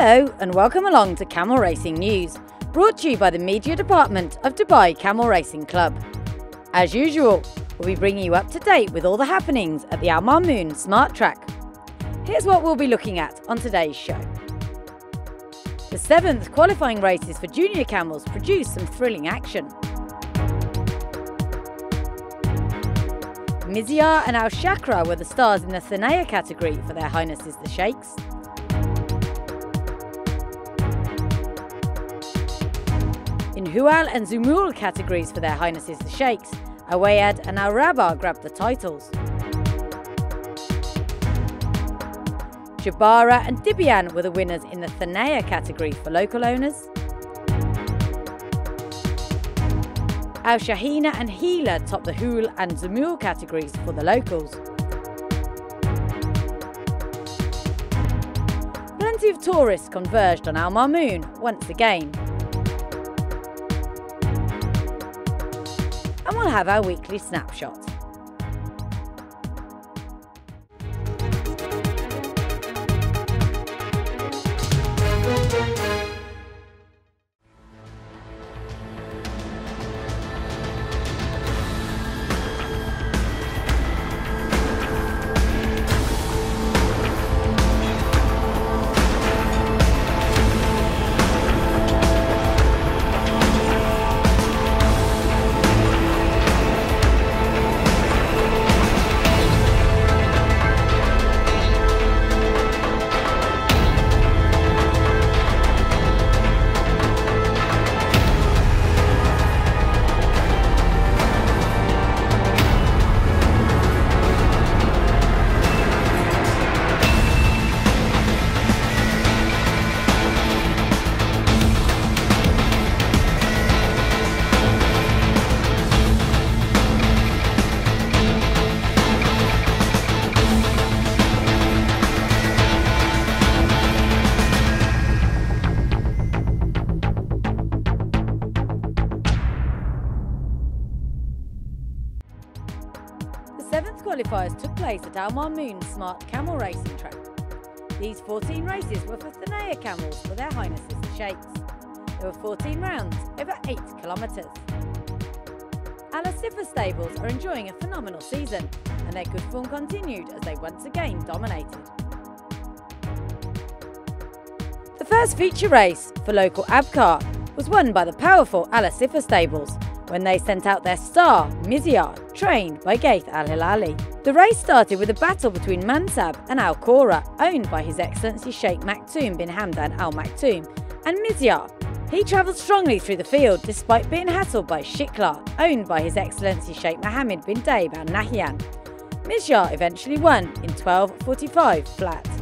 Hello and welcome along to Camel Racing News, brought to you by the Media Department of Dubai Camel Racing Club. As usual, we'll be bringing you up to date with all the happenings at the Al Mamoon Smart Track. Here's what we'll be looking at on today's show. The seventh qualifying races for junior camels produced some thrilling action. Mizyar and Al Shakra were the stars in the Thanaya category for their Highnesses the Sheikhs. In Hual and Zumul categories for their Highnesses the Sheikhs, Awayad and Al Rabah grabbed the titles. Jabara and Dibian were the winners in the Thanaya category for local owners. Al Shahina and Hila topped the Hul and Zumul categories for the locals. Plenty of tourists converged on Al Mamoon once again. And we'll have our weekly snapshot. Place at Smart Camel Racing Track. These 14 races were for Thanaya camels for their highnesses and sheikhs. There were 14 rounds over 8 kilometres. Al Asifa stables are enjoying a phenomenal season and their good form continued as they once again dominated. The first feature race for local Abcar was won by the powerful Al Asifa stables when they sent out their star, Mizyar, trained by Gaith Al Hilali. The race started with a battle between Mansab and Al Khora, owned by His Excellency Sheikh Maktoum bin Hamdan Al Maktoum, and Mizyar. He travelled strongly through the field despite being hassled by Shikla, owned by His Excellency Sheikh Mohammed bin Daib Al Nahyan. Mizyar eventually won in 12.45 flat.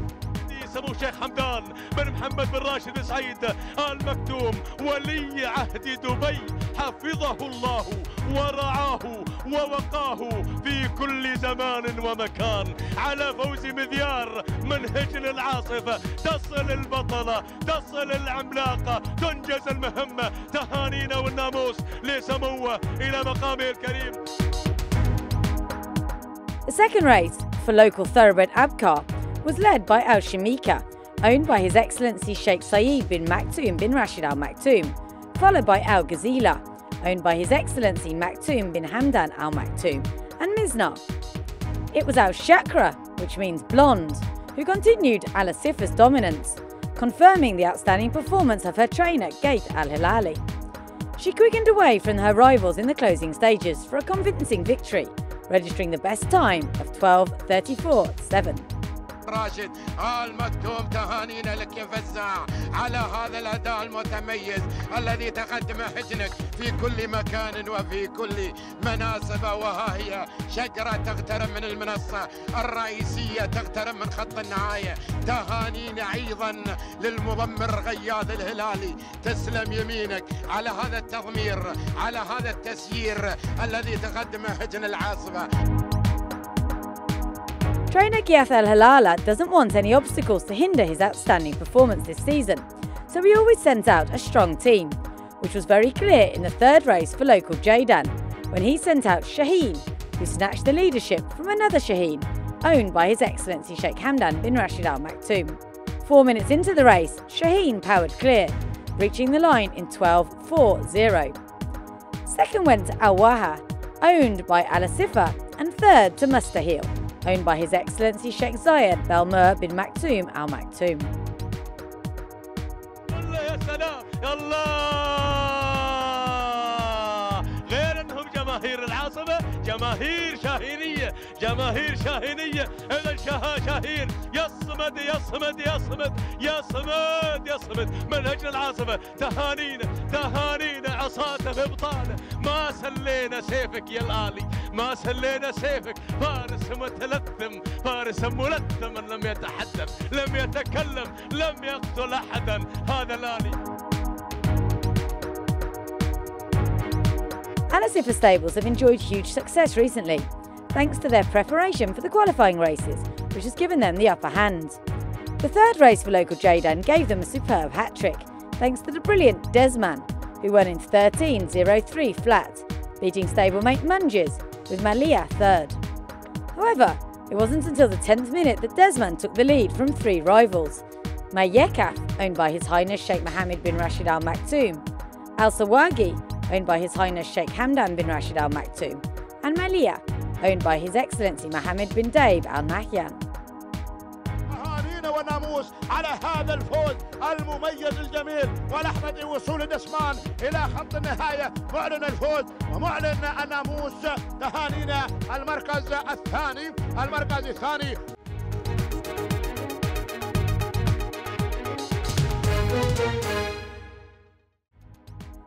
سمو الشيخ حمدان بن محمد بن راشد سعيد آل مكتوم ولي عهد دبي. حفظه الله ورعاه ووقاه في كل زمان ومكان. على فوز مذيار من هجن العاصفة. تصل البطلة تصل العملاقة. تنجز المهمة تهانينا والناموس لسموه إلى مقامه الكريم. Second race for local thoroughbred Abcar was led by Al Shamika, owned by His Excellency Sheikh Saeed bin Maktoum bin Rashid Al Maktoum, followed by Al Ghazila, owned by His Excellency Maktoum bin Hamdan Al Maktoum, and Mizna. It was Al Shakra, which means blonde, who continued Al Asifa's dominance, confirming the outstanding performance of her trainer Gaith Al Hilali. She quickened away from her rivals in the closing stages for a convincing victory, registering the best time of 12.34.7. راشد آل مكتوم تهانينا لك يا فزاع. على هذا الأداء المتميز الذي تقدم حجنك في كل مكان وفي كل مناسبة. وها هي شجرة تقترب من المنصة الرئيسية تقترب من خط النهاية. تهانينا أيضا للمضمر غياث الهلالي تسلم يمينك على هذا التضمير على هذا التسيير الذي تقدمه حجن العاصفة Trainer Giath Al Halala doesn't want any obstacles to hinder his outstanding performance this season, so he always sends out a strong team, which was very clear in the third race for local Jaydan, when he sent out Shaheen, who snatched the leadership from another Shaheen, owned by His Excellency Sheikh Hamdan bin Rashid Al Maktoum. Four minutes into the race, Shaheen powered clear, reaching the line in 12.40. Second went to Al Waha, owned by Al Asifa, and third to Mustahil, owned by His Excellency Sheikh Zayed Belmur bin Maktoum Al Maktoum. جماهير العاصمة جماهير شاهينية جماهير شاهينية إذا شها شاهين يصمد يصمد يصمد يصمد يصمد من هجر العاصمة تهانينا تهانينا عصاته ببطانة. ما سلينا سيفك يا الآلي ما سلينا سيفك. فارس متلثم فارس ملثم لم يتحدث لم يتكلم لم يقتل أحدا. هذا الآلي. Alasifa stables have enjoyed huge success recently, thanks to their preparation for the qualifying races, which has given them the upper hand. The third race for local Jaydan gave them a superb hat trick, thanks to the brilliant Desman, who won in 13.03 flat, beating stablemate Munges with Malia third. However, it wasn't until the 10th minute that Desman took the lead from three rivals. Mayekaf, owned by His Highness Sheikh Mohammed bin Rashid Al Maktoum, Al Sawagi, owned by His Highness Sheikh Hamdan bin Rashid Al Maktoum, and Malia, owned by His Excellency Mohammed bin Daib Al Nahyan. وناموس على هذا الفوز المميز الجميل ولحظة وصول دسمان إلى خط النهاية معلن الفوز ومعلن الناموس تهانينا المركز الثاني المركز الثاني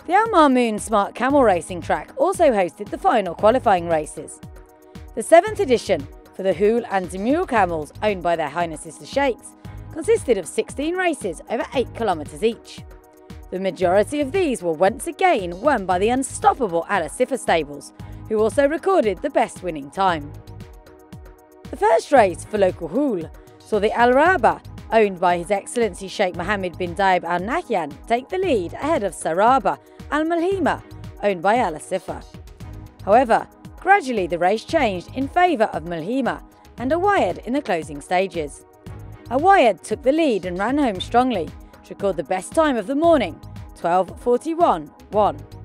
The Al Mamoon Smart Camel Racing track also hosted the final qualifying races. The seventh edition for the Hool and Demure camels owned by their Highnesses the Sheikhs consisted of 16 races over 8 kilometres each. The majority of these were once again won by the unstoppable Al Asifa stables, who also recorded the best winning time. The first race for local Hool saw the Al Raba, owned by His Excellency Sheikh Mohammed bin Daib Al Nahyan, take the lead ahead of Saraba Al Malhima, owned by Al Asifa. However, gradually the race changed in favour of Malhima and Awayad in the closing stages. Awayad took the lead and ran home strongly to record the best time of the morning, 12.41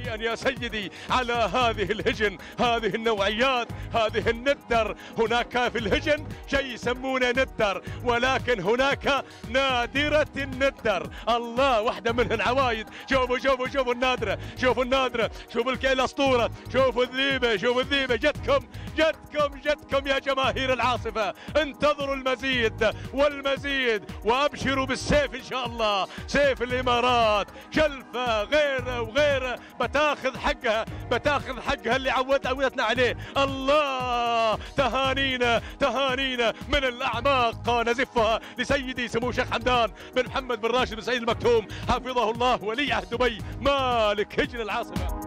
1. هنيئا يا سيدي على هذه الهجن هذه النوعيات هذه الندر. هناك في الهجن شيء يسمونه ندر ولكن هناك نادرة الندر. الله واحدة منهن عوايد. شوفوا شوفوا شوفوا النادرة شوفوا النادرة. شوفوا الأسطورة. شوفوا الذيبة شوفوا الذيبة. جتكم جتكم جتكم يا جماهير العاصفة. انتظروا المزيد والمزيد وأبشروا بالسيف إن شاء الله. سيف الإمارات شلفة غيره وغيره. بتاخذ حقها بتاخذ حقها اللي عود عودتنا عليه الله تهانينا تهانينا من الاعماق نزفها لسيدي سمو شيخ حمدان بن محمد بن راشد بن سعيد المكتوم حفظه الله ولي عهد دبي مالك هجن العاصمه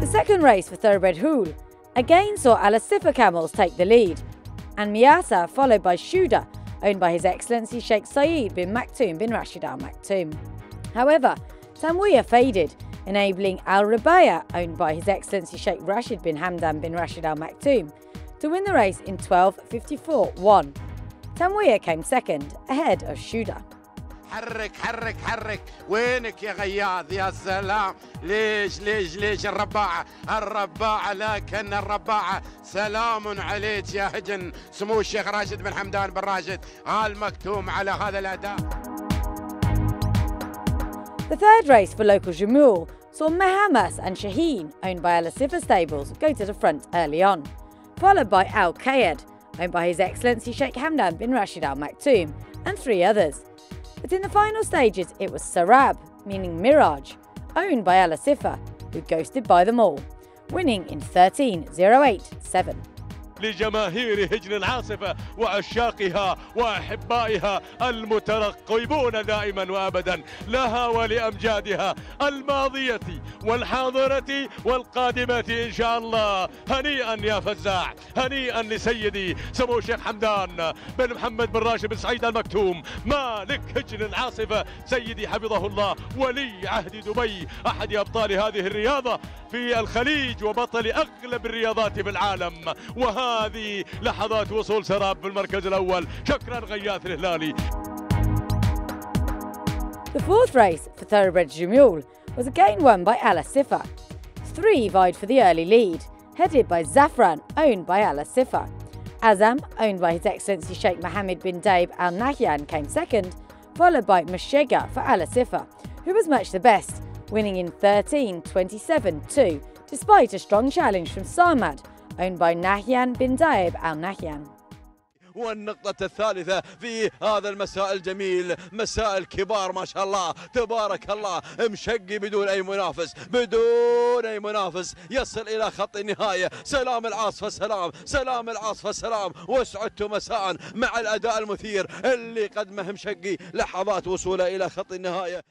The second race for Thoroughbred Hool again saw Alasifa camels take the lead, and Miasa followed by Shuda, owned by His Excellency Sheikh Saeed bin Maktoum bin Rashid Al Maktoum. However, Tamwiya faded, enabling Al Rabaya, owned by His Excellency Sheikh Rashid bin Hamdan bin Rashid Al Maktoum, to win the race in 12.54 1. Tamwiya came second, ahead of Shuda. حرك حرك حرك وينك يا غياض يا سلام ليش ليش ليش الرباعة الرباعة لكن الرباعة سلام عليك يا هجن سمو الشيخ راشد بن حمدان بن راشد المكتوم على هذا الأداء the third race for local Jamul saw Mehamas and Shaheen, owned by Al Asifa Stables, go to the front early on, followed by Al Kayed, owned by His Excellency Sheikh Hamdan bin Rashid Al Maktoum, and three others. But in the final stages, it was Sarab, meaning Mirage, owned by Al Asifa, who ghosted by them all, winning in 13.08.7. لجماهير هجن العاصفة وعشاقها وأحبائها المترقبون دائما وأبدا لها ولأمجادها الماضية والحاضرة والقادمة إن شاء الله. هنيئا يا فزاع هنيئا لسيدي سمو الشيخ حمدان بن محمد بن راشد بن سعيد المكتوم مالك هجن العاصفة. سيدي حفظه الله ولي عهد دبي أحد أبطال هذه الرياضة في الخليج وبطل أغلب الرياضات في العالم. وهذا هذه لحظات وصول سراب في المركز الأول شكرا غياث الهلالي The fourth race for Thoroughbred Jumule was again won by Ala Sifa. Three vied for the early lead, headed by Zafran, owned by Ala Sifa. Azam, owned by His Excellency Sheikh Mohammed bin Daib Al Nahyan, came second, followed by Mashega for Ala Sifa, who was much the best, winning in 13 27 2, despite a strong challenge from Samad, Owned by Nahyan bin Daib Al Nahyan. والنقطة الثالثة في هذا المساء الجميل مساء الكبار ما شاء الله. تبارك الله. مشقي بدون أي منافس بدون أي منافس. يصل إلى خط النهاية. سلام العاصفة سلام. سلام العاصفة سلام. وسعدت مساء مع الأداء المثير. اللي قدمه مشقي لحظات وصوله إلى خط النهاية.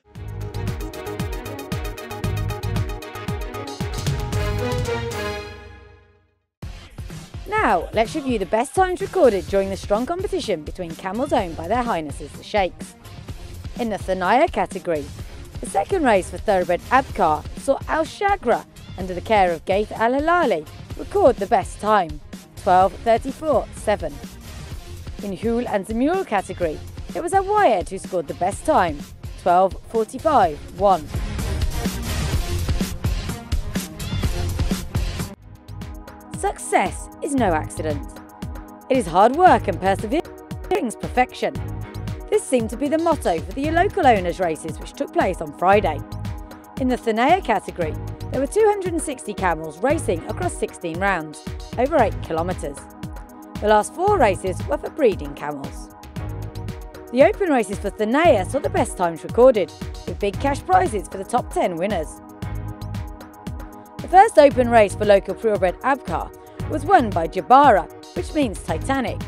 Now, let's review the best times recorded during the strong competition between camels owned by their highnesses the Sheikhs. In the Thanaya category, the second race for thoroughbred Abkar saw Al Shagra, under the care of Gaith Al Hilali, record the best time 12.34 7. In Hul and Zamul category, it was Awayed who scored the best time 12.45 Success is no accident. It is hard work and perseverance brings perfection. This seemed to be the motto for the local owners' races which took place on Friday. In the Thanea category, there were 260 camels racing across 16 rounds, over 8 kilometres. The last four races were for breeding camels. The open races for Thanea saw the best times recorded, with big cash prizes for the top 10 winners. The first open race for local purebred Abkar was won by Jabara, which means Titanic,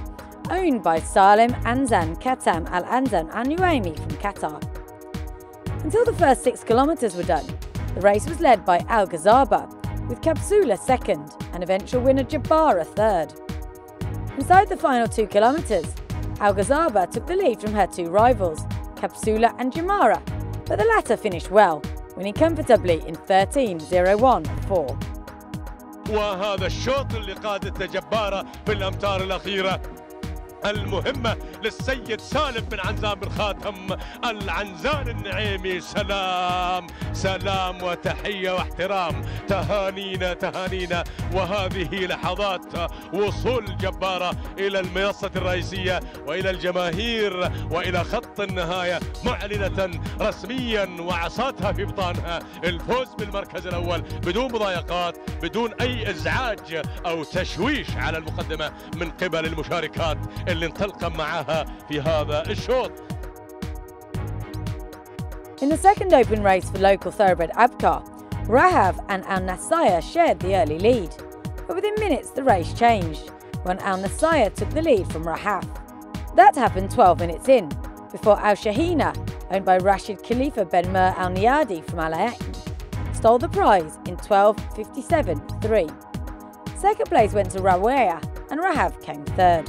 owned by Salem Anzan Katam Al Anzan Al Nuaimi from Qatar. Until the first six kilometres were done, the race was led by Al Ghazaba, with Kapsula second and eventual winner Jabara third. Inside the final two kilometres, Al Ghazaba took the lead from her two rivals, Kapsula and Jamara, but the latter finished well, winning comfortably in 13.01.4. وهذا الشوط اللي قادته جبارة في الأمتار الأخيرة المهمة للسيد سالم بن عنزان بن خاتم العنزان النعيمي. سلام سلام وتحية واحترام. تهانينا تهانينا. وهذه لحظات وصول جبارة إلى المنصة الرئيسية وإلى الجماهير وإلى خط النهاية معلنة رسميا وعصاتها في بطانها. الفوز بالمركز الأول بدون مضايقات بدون أي إزعاج أو تشويش على المقدمة من قبل المشاركات. اللي انطلق معها في هذا الشوط In the second open race for local thoroughbred Abkar, Rahav and Al Nasaya shared the early lead, but within minutes the race changed when Al Nasaya took the lead from Rahav. That happened 12 minutes in, before Al Shahina, owned by Rashid Khalifa Ben Mer Al Niadi from Al Ain, stole the prize in 12.57 3. Second place went to Rawaya and Rahav came third.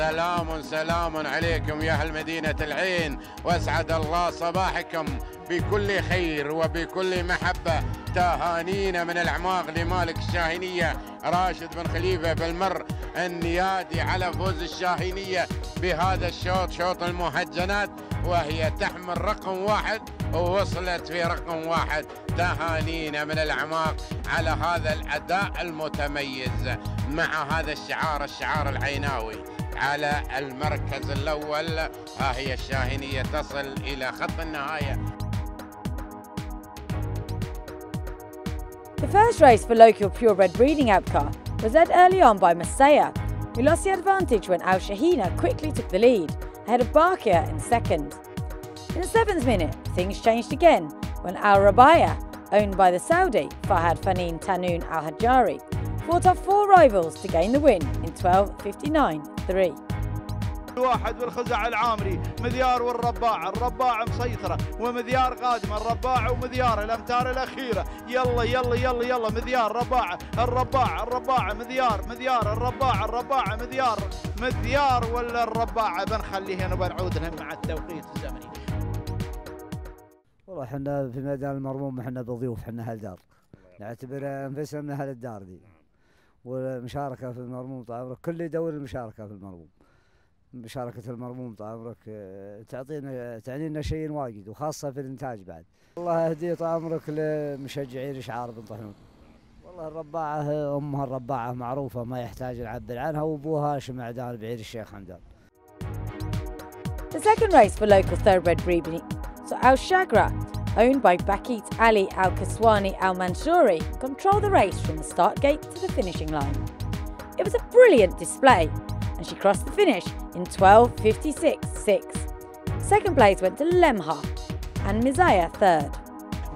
سلام سلام عليكم يا أهل مدينة العين. وأسعد الله صباحكم بكل خير وبكل محبة. تهانينا من الأعماق لمالك الشاهينية. راشد بن خليفة بالمر. النيادي على فوز الشاهينية بهذا الشوط شوط المهجنات. وهي تحمل رقم واحد ووصلت في رقم واحد. تهانينا من الأعماق على هذا الأداء المتميز مع هذا الشعار الشعار العيناوي. على المركز الأول ها هي الشاهينية تصل إلى خط النهاية The first race for local purebred breeding Abkar was led early on by Masaya, who lost the advantage when Al Shahina quickly took the lead, ahead of Barkia in second. In the seventh minute, things changed again when Al Rabaya, owned by the Saudi Fahad Fanin Tanoon Al Hajari, fought off four rivals to gain the win in 12.59 3. واحد والخزع العامري مذيار والرباع الرباع مسيطرة ومذيار قادمة الرباع ومذيار الأمتار الأخيرة. يلا يلا يلا يلا مذيار رباع الرباع الرباع مذيار مذيار الرباع الرباع مذيار مذيار ولا الرباع؟ بنخليه هنا وبنعود لهم مع التوقيت الزمني. والله إحنا في ميدان المرموم إحنا بضيوف إحنا هالدار. نعتبر أنفسنا من أهل الدار دي والمشاركة في المرموم طال عمرك كل يدور المشاركة في المرموم. مشاركة المرموم طال عمرك آه، تعطينا تعني لنا شيء واجد وخاصة في الإنتاج بعد. الله يهدي طال عمرك لمشجعين إشعار بن طحنون. والله الرباعة أمها الرباعة معروفة ما يحتاج نعبر عنها وأبوها هاشم عدان بعير الشيخ حمدان The second race for local thoroughbred breeding saw Al Shagra, owned by Bakit Ali Al Kaswani Al Mansouri, control the race from the start gate to the finishing line. It was a brilliant display, and she crossed the finish in 12.56.6. Second place went to Lemha, and Mizaya third.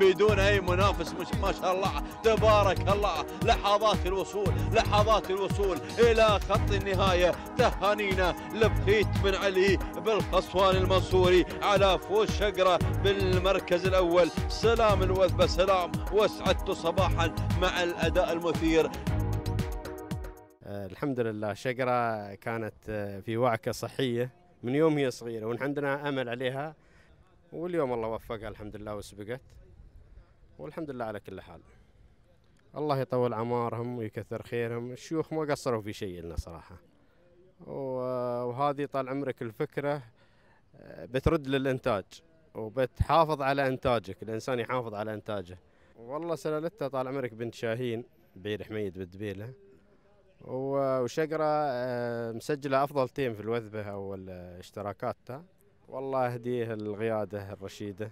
بدون أي منافس ما شاء الله. تبارك الله. لحظات الوصول لحظات الوصول. إلى خط النهاية. تهانينا لبخيت بن علي بالخصوان المنصوري على فوز شقره بالمركز الأول. سلام الوثبه سلام. واسعدت صباحا مع الأداء المثير. الحمد لله. شقرة كانت آه، في وعكة صحية. من يوم هي صغيرة وعندنا أمل عليها. واليوم الله وفقها الحمد لله وسبقت. والحمد لله على كل حال. الله يطول عمارهم ويكثر خيرهم. الشيوخ ما قصروا في شيء لنا صراحة. وهذه طال عمرك الفكرة آه، بترد للإنتاج وبتحافظ على إنتاجك. الإنسان يحافظ على إنتاجه. والله سلالتها طال عمرك بنت شاهين بعير حميد بالدبيلة وشقرة آه، مسجلة أفضل تيم في الوثبة أو الاشتراكات. والله أهديه القيادة الرشيدة.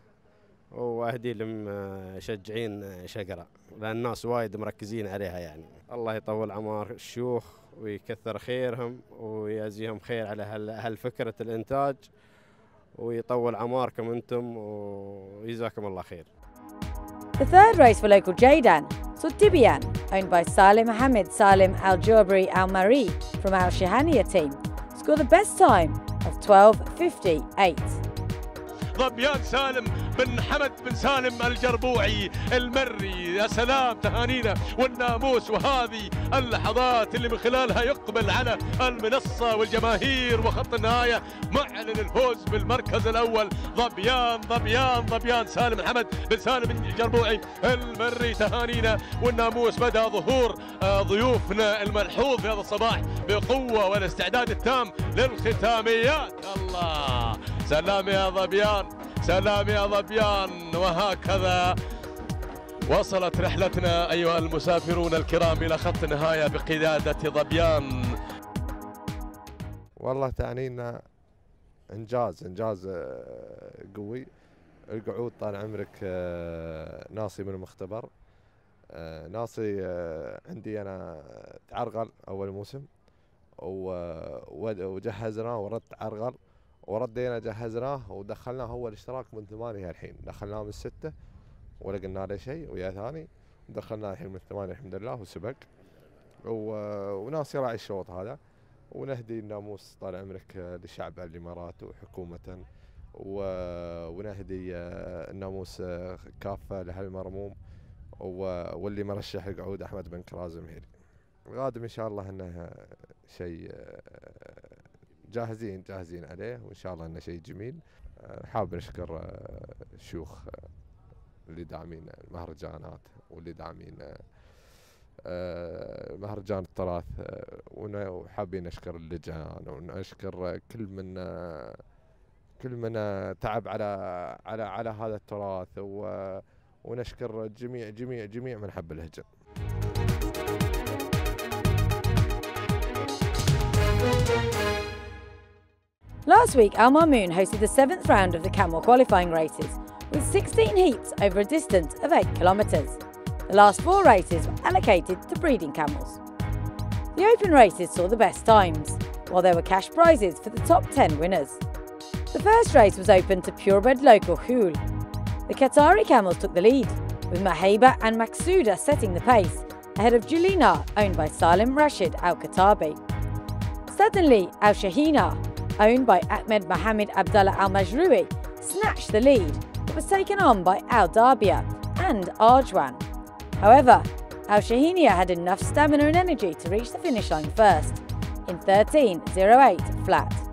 وأهدي لمشجعين شقرة لأن الناس وايد مركزين عليها يعني الله يطول عمار الشيوخ ويكثر خيرهم ويجزيهم خير على هال- هالفكرة الإنتاج ويطول عماركم أنتم ويجزاكم الله خير The third race for local Jaydan saw Dibian, owned by Salim Mohammed Salim Al Jabri Al Mari from Al Shahania team, score the best time of 12.58. ظبيان سالم بن حمد بن سالم الجربوعي المري يا سلام تهانينا والناموس وهذه اللحظات اللي من خلالها يقبل على المنصة والجماهير وخط النهاية معلن الفوز بالمركز الأول. ظبيان ظبيان ظبيان سالم محمد بن سالم الجربوعي المري تهانينا والناموس. بدأ ظهور آه، ضيوفنا الملحوظ في هذا الصباح بقوة والاستعداد التام للختاميات. الله سلام يا ظبيان. سلام يا ظبيان وهكذا وصلت رحلتنا أيها المسافرون الكرام إلى خط النهاية بقيادة ظبيان. والله تعنينا إنجاز إنجاز آه، قوي. القعود طال عمرك آه، ناصي من المختبر. آه، ناصي عندي أنا تعرقل أول موسم و- ود- وجهزناه ورد تعرقل وردينا جهزناه ودخلناه هو الاشتراك من ثمانية الحين. دخلناه من ستة ولا قلنا له شيء ويا ثاني. دخلناه الحين من ثمانية الحمد لله وسبق. و- وناس يراعي الشوط هذا. ونهدي الناموس طال عمرك لشعب الإمارات وحكومة. و- ونهدي الناموس آه، كافة لهالمرموم و- واللي مرشح القعود أحمد بن كراز مهيري القادم إن شاء الله إنه شيء آه، جاهزين جاهزين عليه وإن شاء الله إنه شيء جميل. آه، حاب نشكر آه، الشيوخ آه، اللي داعمين المهرجانات واللي داعمين آه، آه، مهرجان التراث آه، وحابين نشكر اللجان ونشكر آه، كل من آه، كل من آه، تعب على على على هذا التراث ونشكر جميع جميع جميع من حب الهجن Last week, Al Mamoon hosted the seventh round of the camel qualifying races, with 16 heats over a distance of 8 kilometres. The last four races were allocated to breeding camels. The open races saw the best times, while there were cash prizes for the top 10 winners. The first race was open to purebred local Hool. The Qatari camels took the lead, with Maheba and Maksuda setting the pace, ahead of Julina, owned by Salim Rashid Al Katabi. Suddenly, Al Shahina, owned by Ahmed Mohammed Abdullah Al Majrui, snatched the lead, but was taken on by Al Darbia and Arjwan. However, Al Shahinia had enough stamina and energy to reach the finish line first, in 13.08 flat.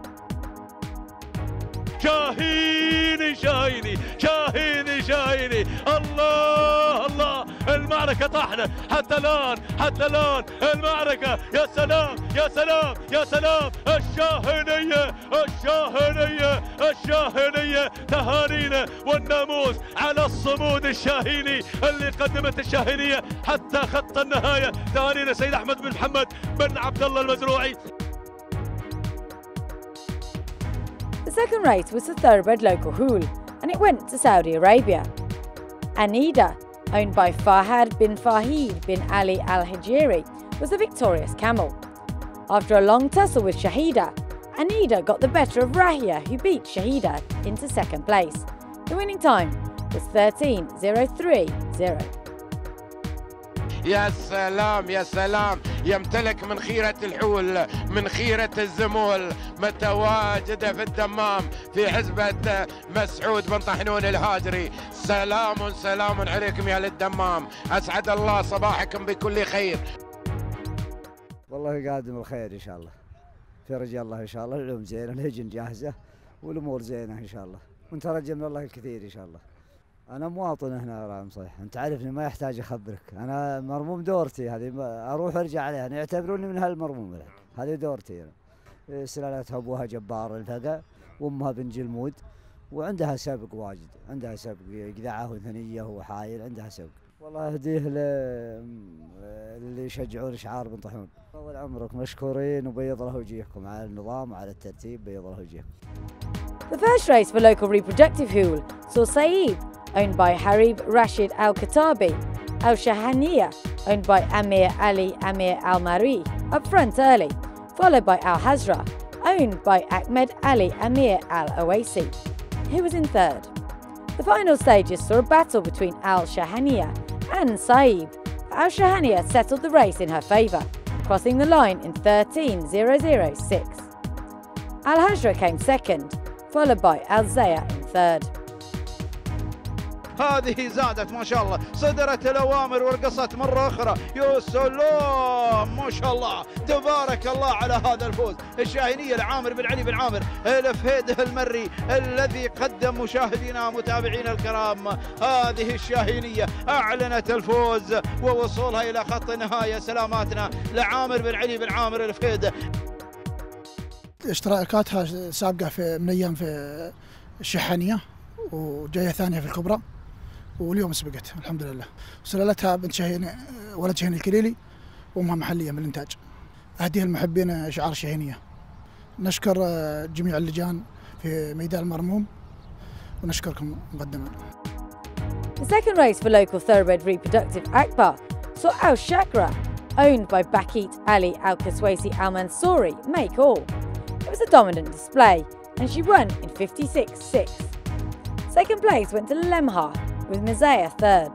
شاهيني شاهيني شاهيني شاهيني. الله الله المعركة طاحنة. حتى الآن حتى الآن المعركة. يا سلام يا سلام يا سلام. الشاهنية الشاهنية الشاهنية تهانينا والناموس على الصمود الشاهيني اللي قدمت الشاهنية حتى خط النهاية. تهانينا سيد أحمد بن محمد بن عبد الله المزروعي. The second race was the thoroughbred local Hool, and it went to Saudi Arabia. Anida, owned by Fahad bin Fahid bin Ali Al Hijiri, was the victorious camel. After a long tussle with Shahida, Anida got the better of Rahia, who beat Shahida into second place. The winning time was 13.030. يا سلام يا سلام. يمتلك من خيرة الحول من خيرة الزمول. متواجدة في الدمام في عزبة مسعود بن طحنون الهاجري. سلام سلام عليكم يا للدمام. أسعد الله صباحكم بكل خير. والله قادم الخير إن شاء الله. في رجال الله إن شاء الله العلوم زينة الهجن جاهزة والأمور زينة إن شاء الله. ونترجى من الله الكثير إن شاء الله. أنا مواطن هنا رام صيح أنت عارفني ما يحتاج أخبرك. أنا مرموم دورتي هذه. أروح أرجع عليها. يعتبروني من هالمرموم. هذه دورتي أنا. سلالتها أبوها جبار الفقا وأمها بن جلمود. وعندها سبق واجد. عندها سبق قذعه وثنية وحايل عندها سبق والله اهديه اللي يشجعون شعار بن طحون. طول عمرك مشكورين وبيض له وجيهكم. على النظام وعلى الترتيب بيض له وجيهكم. The first race for local reproductive hool saw Saeed, owned by Harib Rashid Al Katabi, Al Shahaniya, owned by Amir Ali Amir Al Mari, up front early, followed by Al Hazra, owned by Ahmed Ali Amir Al Owaisi, who was in third. The final stages saw a battle between Al Shahaniya and Saeed. Al Shahaniya settled the race in her favour, crossing the line in 13.006. Al Hazra came second, followed by Al Zaya in third. هذه زادت ما شاء الله. صدرت الأوامر ورقصت مرة أخرى. يا سلام ما شاء الله. تبارك الله على هذا الفوز. الشاهينية العامر بن علي بن عامر الفهيد المري الذي قدم مشاهدينا متابعينا الكرام. هذه الشاهينية أعلنت الفوز ووصولها إلى خط النهاية. سلاماتنا لعامر بن علي بن عامر الفهيد اشتراكاتها سابقة في من أيام في الشحانيه وجاية ثانية في الكبرى. واليوم سبقت الحمد لله سلالتها بنت شاهين ولد شاهين الكليلي وامها محليه من الانتاج اهديها المحبين شعار شاهينيه نشكر آه، جميع اللجان في ميدان المرموم ونشكركم مقدما The second race for local thoroughbred reproductive Akbar saw Al Shakra, owned by Bakit Ali Al Kaswaisi Al Mansouri, make all. It was a dominant display, and she won in 56 6. Second place went to Lemha, with Mizaya third.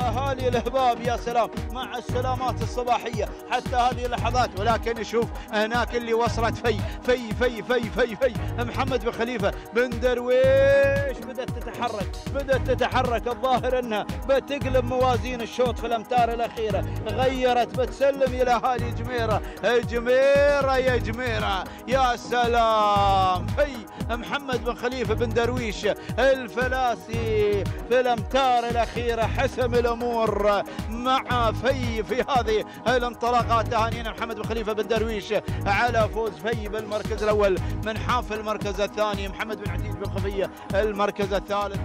أهالي الهباب يا سلام مع السلامات الصباحية حتى هذه اللحظات. ولكن نشوف هناك اللي وصلت في في في في في في. محمد بن خليفة بن درويش بدأت تتحرك بدأت تتحرك. الظاهر أنها بتقلب موازين الشوط في الأمتار الأخيرة. غيرت بتسلم إلى اهالي جميرة. جميرة يا جميرة يا سلام. في محمد بن خليفة بن درويش الفلاسي في الأمتار الأخيرة حسم الأمور مع في في هذه الانطلاقات. تهانينا محمد بن خليفة بن درويش على فوز في بالمركز الأول من حاف المركز الثاني. محمد بن عتيق بن خفية المركز الثالث.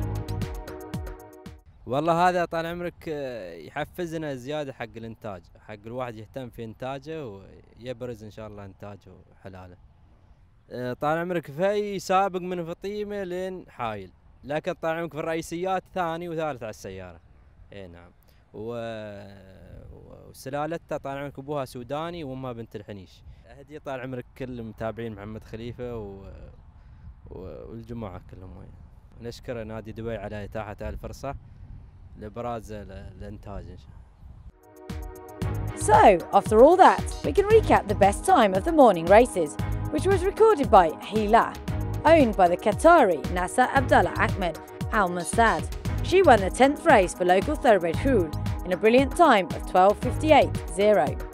والله هذا طال عمرك آه، يحفزنا زيادة حق الإنتاج حق الواحد يهتم في إنتاجه ويبرز إن شاء الله إنتاجه حلاله. آه، طال عمرك في سابق من فطيمة لين حايل. لكن طال عمرك في الرئيسيات ثاني وثالث على السيارة. اي نعم. و... وسلالتها طال عمرك أبوها سوداني وأمها بنت الحنيش. هديه طال عمرك كل متابعين محمد خليفة و... و... والجماعة كلهم. وياه نشكر نادي دبي على إتاحة الفرصه لابراز ال- الانتاج إن شاء الله. So, after all that, we can recap the best time of the morning races, which was recorded by Hila, owned by the Qatari Nasser Abdullah Ahmed Al Mossad. She won the 10th race for local thoroughbred Hool in a brilliant time of 12.58.0.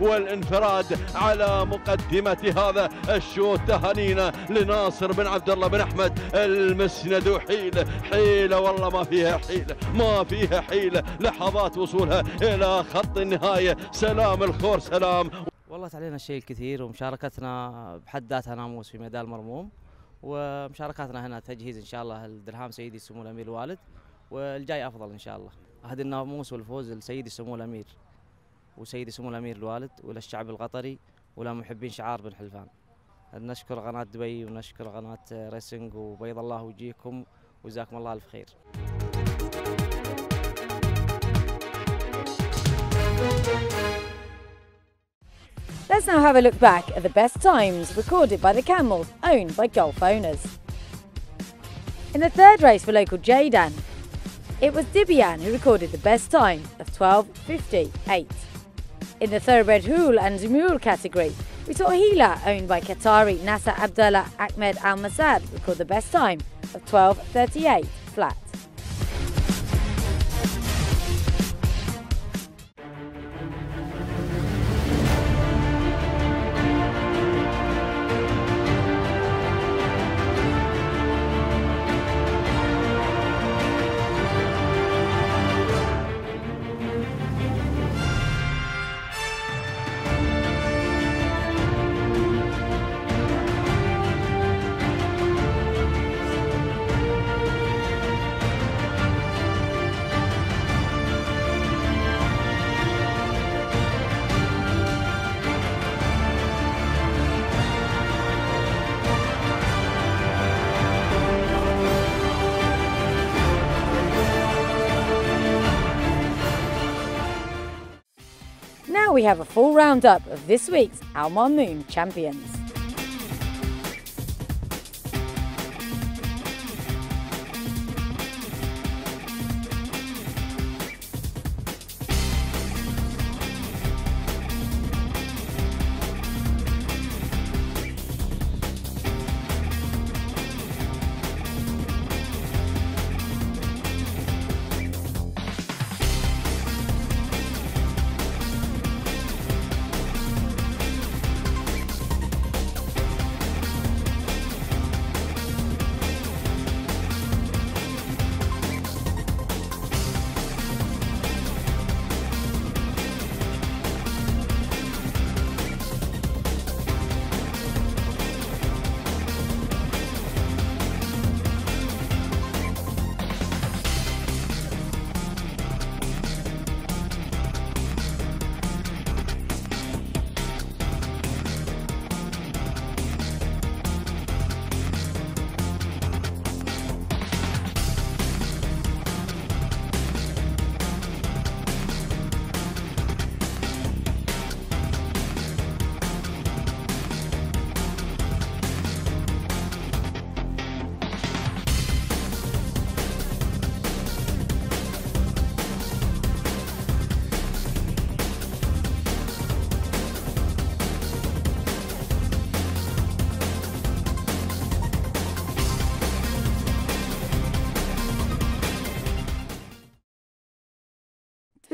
والانفراد على مقدمة هذا الشوط تهانينا لناصر بن عبد الله بن أحمد المسند وحيل حيلة والله ما فيها حيلة ما فيها حيلة لحظات وصولها إلى خط النهاية سلام الخور سلام والله علينا الشيء الكثير ومشاركتنا بحد ذاتها ناموس في ميدان المرموم ومشاركاتنا هنا تجهيز إن شاء الله الدرهام سيدي سمو الأمير الوالد والجاي أفضل إن شاء الله. هذا الناموس والفوز لسيدي سمو الأمير وسيدي سمو الأمير الوالد وللشعب القطري ولمحبين شعار بن حلفان. نشكر قناة دبي ونشكر قناة ريسنج وبيض الله وجيهكم وجزاكم الله ألف خير. Let's now have a look back at the best times recorded by the camels owned by Gulf owners. In the third race for local Jaydan, it was Dibian who recorded the best time of 12.58. In the thoroughbred Hool and Zumul category, we saw Hila, owned by Qatari Nasser Abdullah Ahmed Al Masad, record the best time of 12.38 flat. We have a full roundup of this week's Almar Moon champions.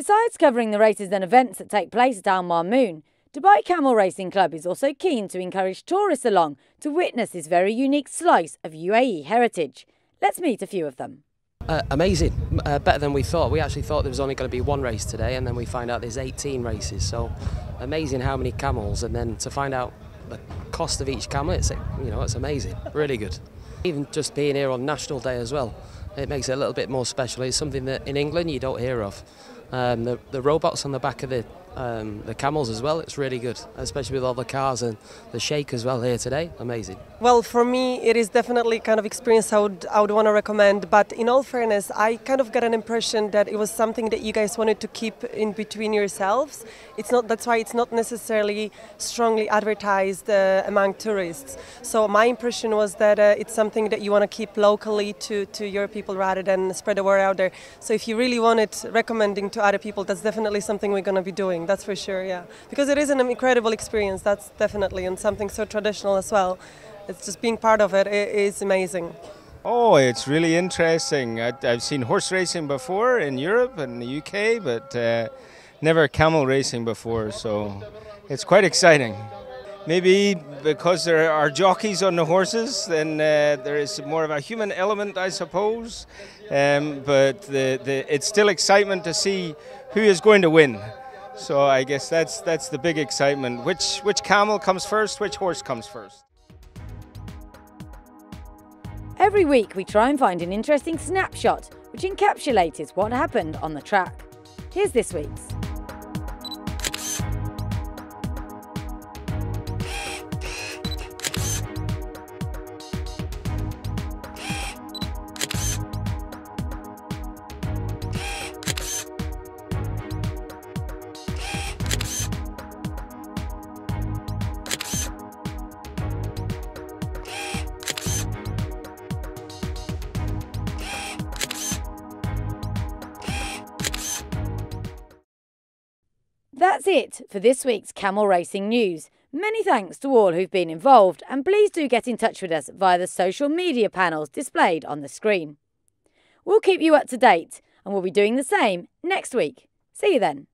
Besides covering the races and events that take place at Al Moon, Dubai Camel Racing Club is also keen to encourage tourists along to witness this very unique slice of UAE heritage. Let's meet a few of them. Uh, amazing, uh, better than we thought. We actually thought there was only going to be one race today, and then we find out there's 18 races. So amazing how many camels, and then to find out the cost of each camel, it's you know it's amazing, really good. Even just being here on National Day as well, it makes it a little bit more special. It's something that in England you don't hear of. Um, the, the robots on the back of the um, the camels as well. It's really good, especially with all the cars and the shake as well here today. Amazing. Well, for me, it is definitely kind of experience I would I would want to recommend. But in all fairness, I kind of got an impression that it was something that you guys wanted to keep in between yourselves. It's not that's why it's not necessarily strongly advertised uh, among tourists. So my impression was that uh, it's something that you want to keep locally to to your people rather than spread the word out there. So if you really want it recommending to other people, that's definitely something we're going to be doing that's for sure, yeah. Because it is an incredible experience, that's definitely, and something so traditional as well. It's just being part of it, it is amazing. Oh, it's really interesting. I, have seen horse racing before in Europe and the UK, but uh, never camel racing before, so it's quite exciting. Maybe because there are jockeys on the horses, then uh, there is more of a human element, I suppose. Um, but the, the, it's still excitement to see who is going to win. So I guess that's that's the big excitement. Which which camel comes first? Which horse comes first? Every week we try and find an interesting snapshot which encapsulates what happened on the track. Here's this week's. That's it for this week's Camel Racing News. Many thanks to all who've been involved, and please do get in touch with us via the social media panels displayed on the screen. We'll keep you up to date, and we'll be doing the same next week. See you then.